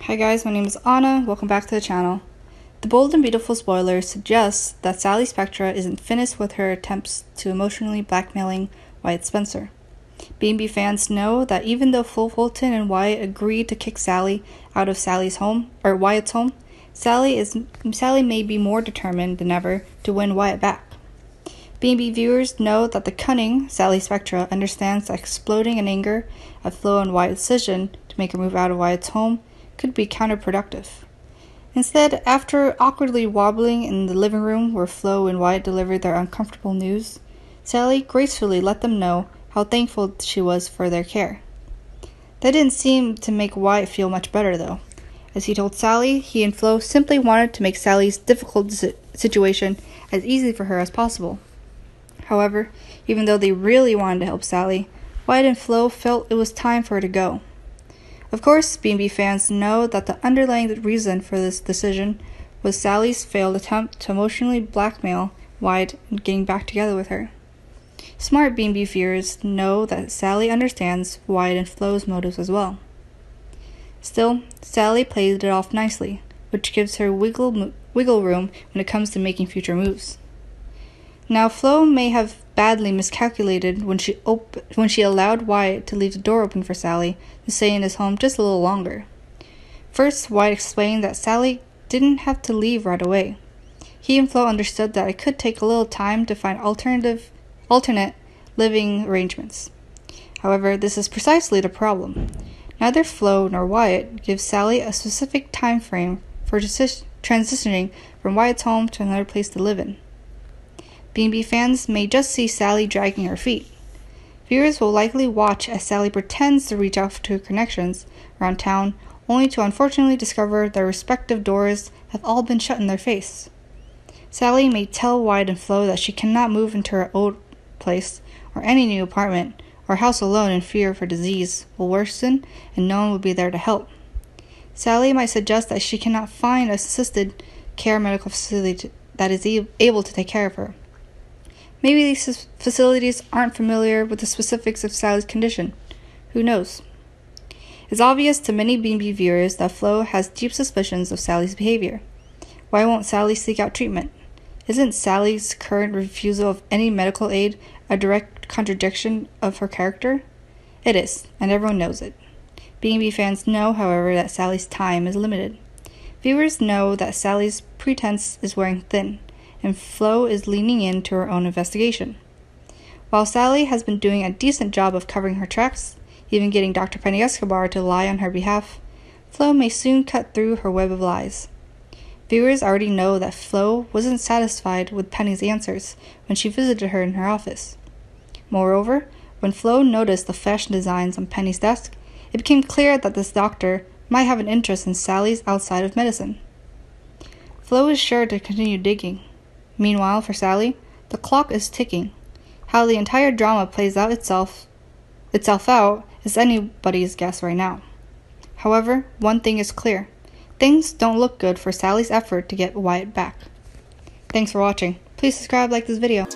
Hi guys, my name is Anna. Welcome back to the channel. The bold and beautiful spoiler suggests that Sally Spectra isn't finished with her attempts to emotionally blackmailing Wyatt Spencer. B&B fans know that even though Flo Fulton and Wyatt agreed to kick Sally out of Sally's home or Wyatt's home, Sally is Sally may be more determined than ever to win Wyatt back. B&B viewers know that the cunning Sally Spectra understands that exploding in anger at Flo and Wyatt's decision to make her move out of Wyatt's home could be counterproductive. Instead, after awkwardly wobbling in the living room where Flo and Wyatt delivered their uncomfortable news, Sally gracefully let them know how thankful she was for their care. That didn't seem to make Wyatt feel much better, though. As he told Sally, he and Flo simply wanted to make Sally's difficult situation as easy for her as possible. However, even though they really wanted to help Sally, Wyatt and Flo felt it was time for her to go. Of course, B&B fans know that the underlying reason for this decision was Sally's failed attempt to emotionally blackmail Wyatt and getting back together with her. Smart B&B viewers know that Sally understands Wyatt and Flo's motives as well. Still, Sally played it off nicely, which gives her wiggle, wiggle room when it comes to making future moves. Now, Flo may have badly miscalculated when she op- when she allowed Wyatt to leave the door open for Sally to stay in his home just a little longer. First, Wyatt explained that Sally didn't have to leave right away. He and Flo understood that it could take a little time to find alternative alternate living arrangements. However, this is precisely the problem. Neither Flo nor Wyatt gives Sally a specific time frame for transitioning from Wyatt's home to another place to live in. B&B fans may just see Sally dragging her feet. Viewers will likely watch as Sally pretends to reach out to her connections around town, only to unfortunately discover their respective doors have all been shut in their face. Sally may tell Wyatt and Flo that she cannot move into her old place or any new apartment or house alone in fear of her disease will worsen and no one will be there to help. Sally might suggest that she cannot find assisted care medical facility that is able to take care of her. Maybe these facilities aren't familiar with the specifics of Sally's condition. Who knows? It's obvious to many B&B viewers that Flo has deep suspicions of Sally's behavior. Why won't Sally seek out treatment? Isn't Sally's current refusal of any medical aid a direct contradiction of her character? It is, and everyone knows it. B&B fans know, however, that Sally's time is limited. Viewers know that Sally's pretense is wearing thin, and Flo is leaning into her own investigation. While Sally has been doing a decent job of covering her tracks, even getting Dr. Penny Escobar to lie on her behalf, Flo may soon cut through her web of lies. Viewers already know that Flo wasn't satisfied with Penny's answers when she visited her in her office. Moreover, when Flo noticed the fashion designs on Penny's desk, it became clear that this doctor might have an interest in Sally's outside of medicine. Flo is sure to continue digging, Meanwhile, for Sally, the clock is ticking. How the entire drama plays out itself itself out is anybody's guess right now. However, one thing is clear. Things don't look good for Sally's effort to get Wyatt back. Thanks for watching. Please subscribe like this video.